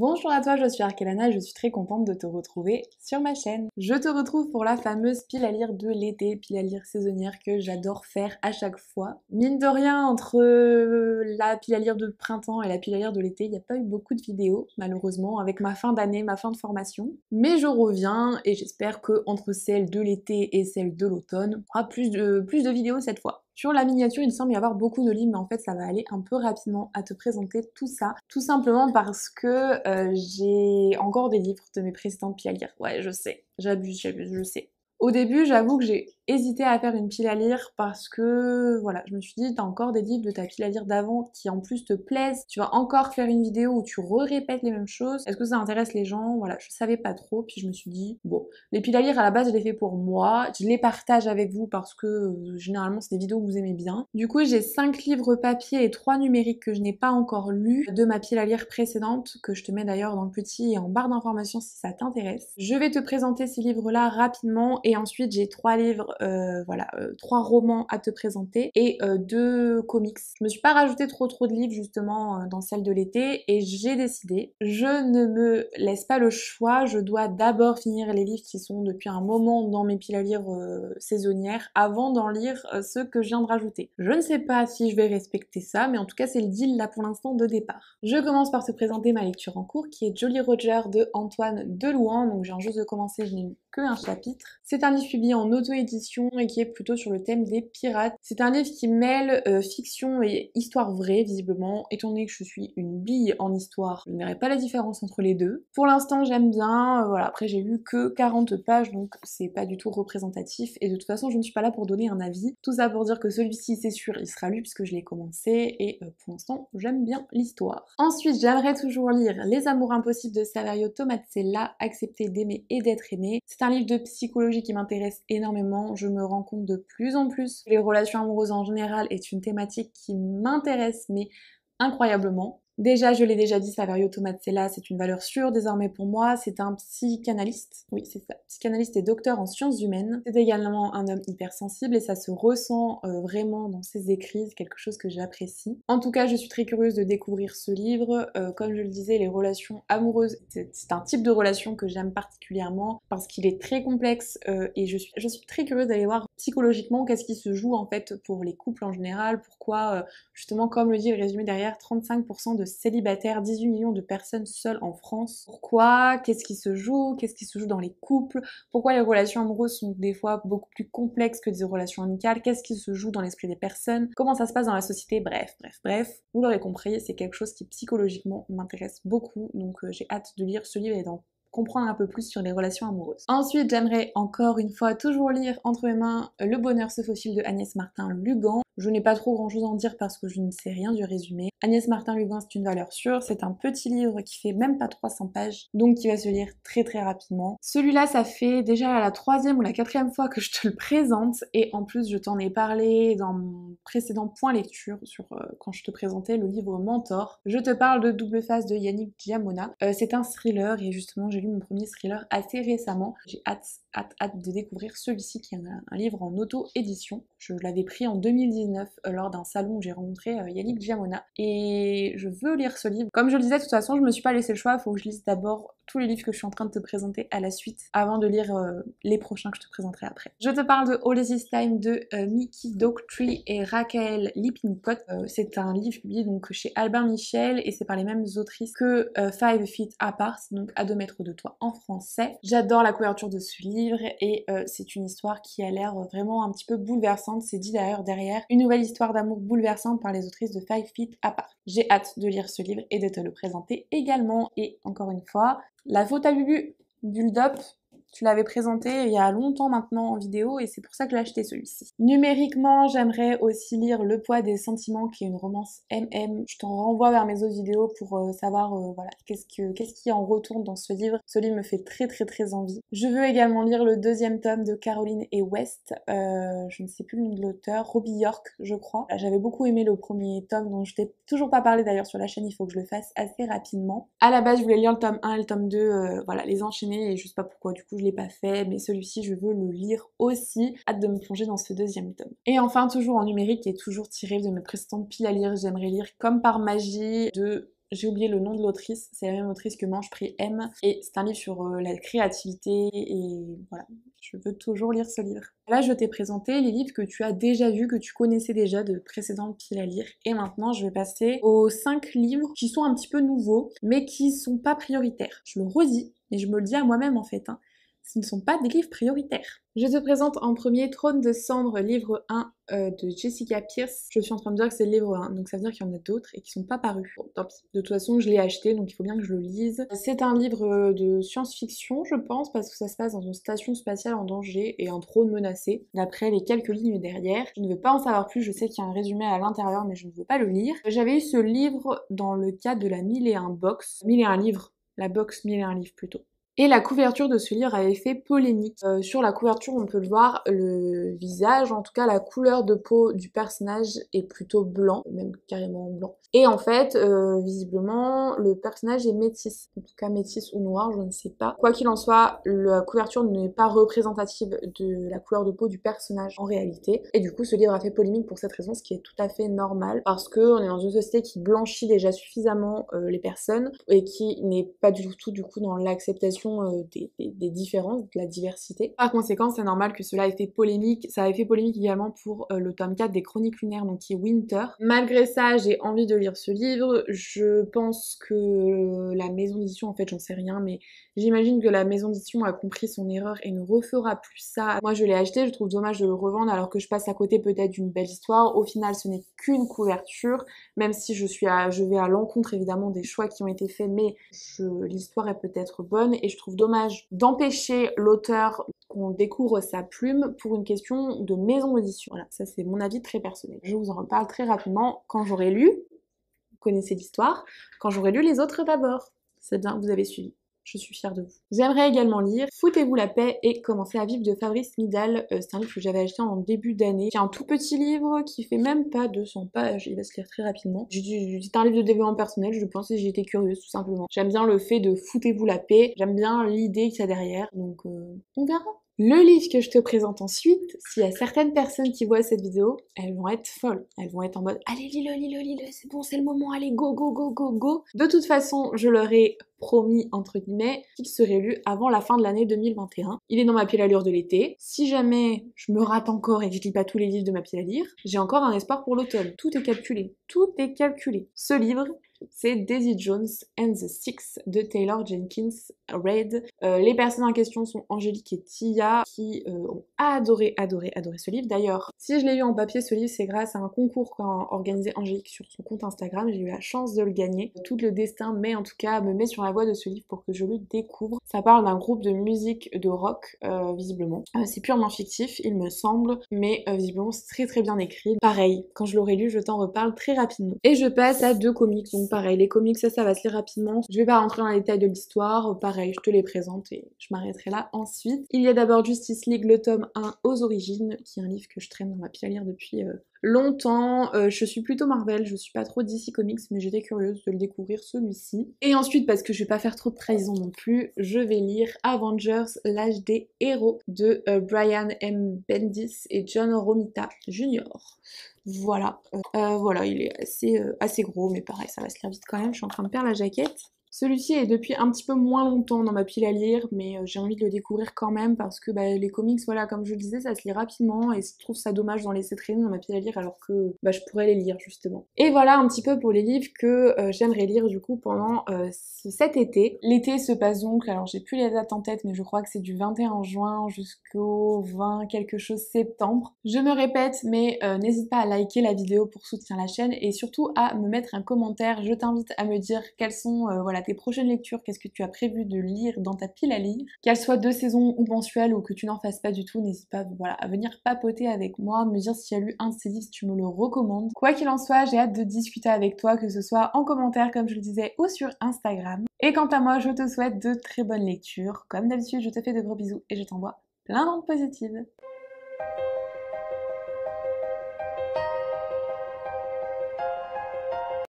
Bonjour à toi, je suis Arkelana je suis très contente de te retrouver sur ma chaîne. Je te retrouve pour la fameuse pile à lire de l'été, pile à lire saisonnière que j'adore faire à chaque fois. Mine de rien, entre la pile à lire de printemps et la pile à lire de l'été, il n'y a pas eu beaucoup de vidéos, malheureusement, avec ma fin d'année, ma fin de formation. Mais je reviens et j'espère que entre celle de l'été et celle de l'automne, on aura plus de, plus de vidéos cette fois. Sur la miniature, il semble y avoir beaucoup de livres, mais en fait, ça va aller un peu rapidement à te présenter tout ça. Tout simplement parce que euh, j'ai encore des livres de mes précédentes piles à lire. Ouais, je sais, j'abuse, j'abuse, je sais. Au début, j'avoue que j'ai hésité à faire une pile à lire parce que, voilà, je me suis dit, t'as encore des livres de ta pile à lire d'avant qui en plus te plaisent. Tu vas encore faire une vidéo où tu répètes les mêmes choses. Est-ce que ça intéresse les gens? Voilà, je savais pas trop. Puis je me suis dit, bon, les piles à lire à la base, je les fais pour moi. Je les partage avec vous parce que euh, généralement, c'est des vidéos que vous aimez bien. Du coup, j'ai 5 livres papier et 3 numériques que je n'ai pas encore lus de ma pile à lire précédente, que je te mets d'ailleurs dans le petit et en barre d'informations si ça t'intéresse. Je vais te présenter ces livres-là rapidement et ensuite j'ai trois livres, euh, voilà, euh, trois romans à te présenter et euh, deux comics. Je me suis pas rajouté trop trop de livres justement dans celle de l'été et j'ai décidé, je ne me laisse pas le choix, je dois d'abord finir les livres qui sont depuis un moment dans mes piles à lire saisonnières avant d'en lire ceux que je viens de rajouter. Je ne sais pas si je vais respecter ça, mais en tout cas c'est le deal là pour l'instant de départ. Je commence par te présenter ma lecture en cours qui est Jolly Roger de Antoine Delouan, donc j'ai un juste de commencer, je n'ai un chapitre. C'est un livre publié en auto-édition et qui est plutôt sur le thème des pirates. C'est un livre qui mêle euh, fiction et histoire vraie, visiblement. Étant donné que je suis une bille en histoire, je ne verrai pas la différence entre les deux. Pour l'instant, j'aime bien. Euh, voilà, après, j'ai lu que 40 pages, donc c'est pas du tout représentatif. Et de toute façon, je ne suis pas là pour donner un avis. Tout ça pour dire que celui-ci, c'est sûr, il sera lu puisque je l'ai commencé. Et euh, pour l'instant, j'aime bien l'histoire. Ensuite, j'aimerais toujours lire Les Amours Impossibles de Saverio Tomazzella, Accepter d'aimer et d'être aimé. C'est un livre de psychologie qui m'intéresse énormément. Je me rends compte de plus en plus que les relations amoureuses en général est une thématique qui m'intéresse mais incroyablement. Déjà, je l'ai déjà dit, Saverio Tomazzella, c'est une valeur sûre désormais pour moi. C'est un psychanalyste, oui c'est ça, psychanalyste et docteur en sciences humaines. C'est également un homme hypersensible et ça se ressent euh, vraiment dans ses écrits, quelque chose que j'apprécie. En tout cas, je suis très curieuse de découvrir ce livre. Euh, comme je le disais, les relations amoureuses, c'est un type de relation que j'aime particulièrement parce qu'il est très complexe euh, et je suis, je suis très curieuse d'aller voir psychologiquement qu'est-ce qui se joue en fait pour les couples en général, pourquoi justement comme le dit le résumé derrière, 35% de célibataires, 18 millions de personnes seules en France. Pourquoi? Qu'est-ce qui se joue? Qu'est-ce qui se joue dans les couples? Pourquoi les relations amoureuses sont des fois beaucoup plus complexes que des relations amicales? Qu'est-ce qui se joue dans l'esprit des personnes? Comment ça se passe dans la société? Bref, bref, bref. Vous l'aurez compris, c'est quelque chose qui psychologiquement m'intéresse beaucoup, donc euh, j'ai hâte de lire ce livre et d'en comprendre un peu plus sur les relations amoureuses. Ensuite, j'aimerais encore une fois toujours lire entre mes mains Le bonheur se faufile de Agnès Martin Lugan. Je n'ai pas trop grand chose à en dire parce que je ne sais rien du résumé. Agnès Martin Lugan, c'est une valeur sûre. C'est un petit livre qui fait même pas 300 pages, donc qui va se lire très très rapidement. Celui-là, ça fait déjà la troisième ou la quatrième fois que je te le présente, et en plus, je t'en ai parlé dans mon précédent point lecture sur euh, quand je te présentais le livre Mentor. Je te parle de Double Face de Yannick Giamona. Euh, c'est un thriller et justement, j'ai lu mon premier thriller assez récemment. J'ai hâte, hâte, hâte de découvrir celui-ci qui est un, livre en auto-édition. Je l'avais pris en 2019 euh, lors d'un salon où j'ai rencontré euh, Yannick Giamona et je veux lire ce livre. Comme je le disais, de toute façon, je me suis pas laissé le choix, il faut que je lise d'abord tous les livres que je suis en train de te présenter à la suite avant de lire euh, les prochains que je te présenterai après. Je te parle de All This Time de Mickey Doctree et Raquel Lippincott. c'est un livre publié donc chez Albin Michel et c'est par les mêmes autrices que Five Feet Apart, donc à 2 mètres de toi en français. J'adore la couverture de ce livre et c'est une histoire qui a l'air vraiment un petit peu bouleversante. C'est dit d'ailleurs derrière une nouvelle histoire d'amour bouleversante par les autrices de Five Feet Apart. J'ai hâte de lire ce livre et de te le présenter également. Et encore une fois, la faute à Bubu, Build Up, tu l'avais présenté il y a longtemps maintenant en vidéo et c'est pour ça que j'ai acheté celui-ci. Numériquement, j'aimerais aussi lire Le poids des sentiments qui est une romance MM. Je t'en renvoie vers mes autres vidéos pour euh, savoir euh, voilà qu'est-ce que qu'est-ce qui en retourne dans ce livre. Ce livre me fait très très très envie. Je veux également lire le deuxième tome de Caroline et West. Euh, je ne sais plus le nom de l'auteur, Robbie York, je crois. J'avais beaucoup aimé le premier tome dont je t'ai toujours pas parlé d'ailleurs sur la chaîne. Il faut que je le fasse assez rapidement. À la base, je voulais lire le tome 1 et le tome 2, voilà, les enchaîner et je sais pas pourquoi. Du coup, je l'ai pas fait, mais celui-ci, je veux le lire aussi. Hâte de me plonger dans ce deuxième tome. Et enfin, toujours en numérique et toujours tiré de mes précédentes piles à lire, j'aimerais lire Comme par magie de j'ai oublié le nom de l'autrice, c'est la même autrice que Mange Prix M, et c'est un livre sur euh, la créativité, et voilà, je veux toujours lire ce livre. Là, je t'ai présenté les livres que tu as déjà vus, que tu connaissais déjà de précédentes piles à lire, et maintenant je vais passer aux 5 livres qui sont un petit peu nouveaux, mais qui sont pas prioritaires. Je le redis, mais je me le dis à moi-même en fait. Hein ce ne sont pas des livres prioritaires. Je te présente en premier Trône de cendre, livre 1 euh, de Jessica Pierce. Je suis en train de dire que c'est le livre 1, donc ça veut dire qu'il y en a d'autres et qui sont pas parus. Bon, tant pis. De toute façon, je l'ai acheté, donc il faut bien que je le lise. C'est un livre euh, de science-fiction, je pense, parce que ça se passe dans une station spatiale en danger et un trône menacé, d'après les quelques lignes derrière. Je ne veux pas en savoir plus, je sais qu'il y a un résumé à l'intérieur, mais je ne veux pas le lire. J'avais eu ce livre dans le cadre de la 1001 box. 1001 livres, la box 1001 livres plutôt. Et la couverture de ce livre avait fait polémique. Euh, sur la couverture, on peut le voir, le visage, en tout cas la couleur de peau du personnage est plutôt blanc, même carrément blanc. Et en fait, euh, visiblement, le personnage est métis, en tout cas métis ou noir, je ne sais pas. Quoi qu'il en soit, la couverture n'est pas représentative de la couleur de peau du personnage en réalité. Et du coup, ce livre a fait polémique pour cette raison, ce qui est tout à fait normal, parce qu'on est dans une société qui blanchit déjà suffisamment euh, les personnes et qui n'est pas du tout du coup dans l'acceptation euh, des, différences, de la diversité. Par conséquent, c'est normal que cela ait fait polémique. Ça a fait polémique également pour le tome 4 des Chroniques lunaires, donc qui est Winter. Malgré ça, j'ai envie de lire ce livre. Je pense que la maison d'édition, en fait j'en sais rien, mais j'imagine que la maison d'édition a compris son erreur et ne refera plus ça. Moi je l'ai acheté, je trouve dommage de le revendre alors que je passe à côté peut-être d'une belle histoire. Au final ce n'est qu'une couverture, même si je, suis je vais à l'encontre évidemment des choix qui ont été faits, mais l'histoire est peut-être bonne et je trouve dommage d'empêcher l'auteur qu'on découvre sa plume pour une question de maison d'édition. Voilà, ça c'est mon avis très personnel. Je vous en reparle très rapidement quand j'aurai lu connaissez l'histoire, quand j'aurai lu les autres d'abord. C'est bien, vous avez suivi. Je suis fière de vous. J'aimerais également lire Foutez-vous la paix et commencer à vivre de Fabrice Midal. Euh, c'est un livre que j'avais acheté en début d'année. C'est un tout petit livre qui fait même pas 200 pages. Il va se lire très rapidement. C'est un livre de développement personnel. Je pensais j'étais curieuse tout simplement. J'aime bien le fait de Foutez-vous la paix. J'aime bien l'idée qu'il y a derrière. Donc euh, on verra. Le livre que je te présente ensuite, s'il y a certaines personnes qui voient cette vidéo, elles vont être folles. Elles vont être en mode Allez, lis-le, lis-le, lis-le, c'est bon, c'est le moment, allez, go, go, go, go, go. De toute façon, je leur ai promis, entre guillemets, qu'il serait lu avant la fin de l'année 2021. Il est dans ma pile à lire de l'été. Si jamais je me rate encore et que je lis pas tous les livres de ma pile à lire, j'ai encore un espoir pour l'automne. Tout est calculé. Tout est calculé. Ce livre, c'est Daisy Jones and the Six de Taylor Jenkins Reid. Euh, les personnes en question sont Angélique et Tia qui euh, ont adoré, adoré, adoré ce livre. D'ailleurs, si je l'ai eu en papier, ce livre, c'est grâce à un concours qu'a organisé Angélique sur son compte Instagram. J'ai eu la chance de le gagner. Tout le destin, mais en tout cas, me met sur la voie de ce livre pour que je le découvre. Ça parle d'un groupe de musique de rock, euh, visiblement. c'est purement fictif, il me semble, mais visiblement c'est très très bien écrit. Pareil, quand je l'aurai lu, je t'en reparle très rapidement. Et je passe à deux comics, pareil, les comics, ça, ça va se lire rapidement. Je vais pas rentrer dans les détails de l'histoire, pareil, je te les présente et je m'arrêterai là ensuite. Il y a d'abord Justice League, le tome 1 aux origines, qui est un livre que je traîne dans ma pile à lire depuis euh, longtemps. Euh, je suis plutôt Marvel, je suis pas trop DC Comics, mais j'étais curieuse de le découvrir celui-ci. Et ensuite, parce que je vais pas faire trop de trahison non plus, je vais lire Avengers, l'âge des héros de euh, Brian M. Bendis et John Romita Jr. Voilà, euh, voilà, il est assez, assez gros, mais pareil, ça va se lire vite quand même. Je suis en train de perdre la jaquette. Celui-ci est depuis un petit peu moins longtemps dans ma pile à lire, mais euh, j'ai envie de le découvrir quand même parce que bah, les comics, voilà, comme je le disais, ça se lit rapidement et je trouve ça dommage d'en laisser traîner dans ma pile à lire alors que bah, je pourrais les lire justement. Et voilà un petit peu pour les livres que euh, j'aimerais lire du coup pendant euh, cet été. L'été se passe donc, alors j'ai plus les dates en tête, mais je crois que c'est du 21 juin jusqu'au 20 quelque chose septembre. Je me répète, mais n'hésite pas à liker la vidéo pour soutenir la chaîne et surtout à me mettre un commentaire. Je t'invite à me dire quels sont voilà prochaines lectures, qu'est-ce que tu as prévu de lire dans ta pile à lire? Qu'elle soit de saison ou mensuelle ou que tu n'en fasses pas du tout, n'hésite pas voilà, à venir papoter avec moi, me dire si tu as lu un de ces livres, si tu me le recommandes. Quoi qu'il en soit, j'ai hâte de discuter avec toi, que ce soit en commentaire comme je le disais ou sur Instagram. Et quant à moi, je te souhaite de très bonnes lectures. Comme d'habitude, je te fais de gros bisous et je t'envoie plein d'ondes positives.